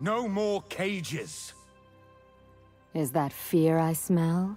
No more cages. Is that fear I smell?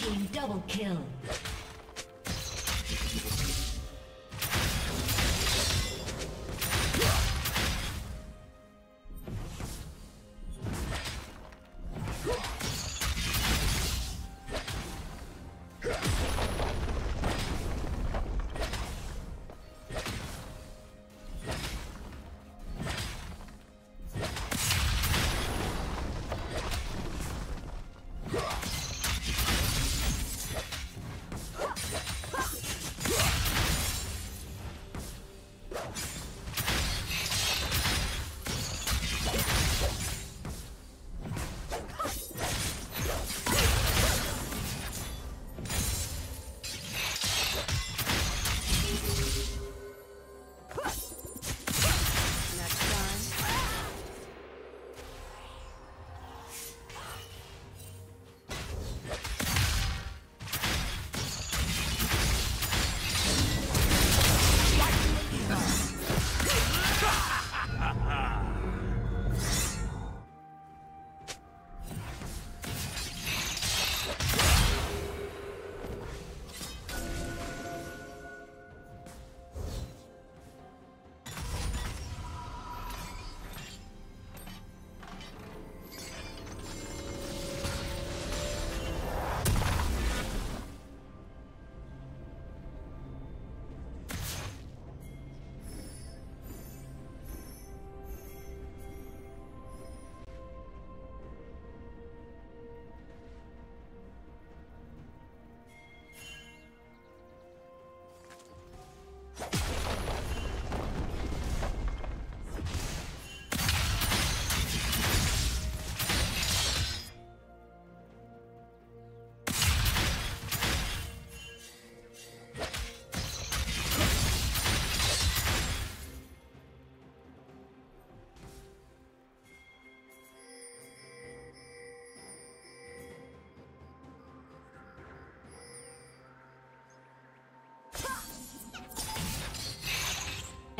Team double kill.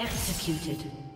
Executed.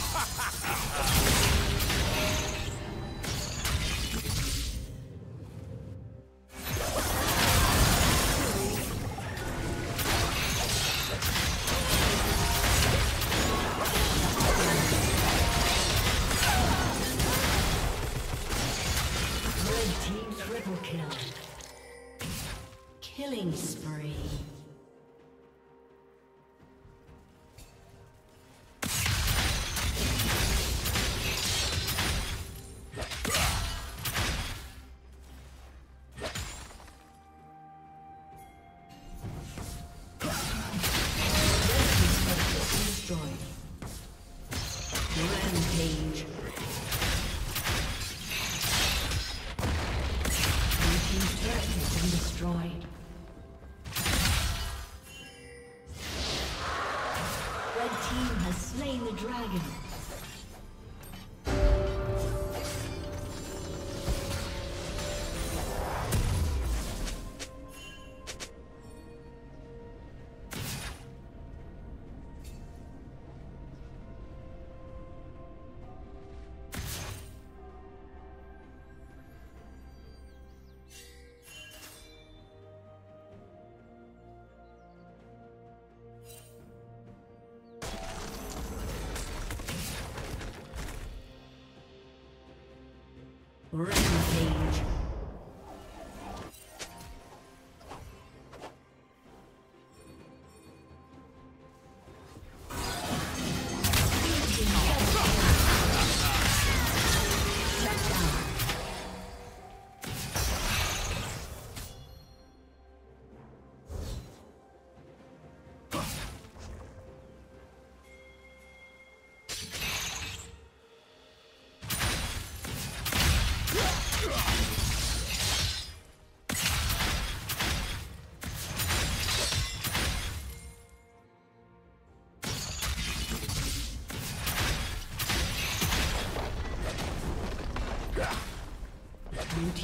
ha ha!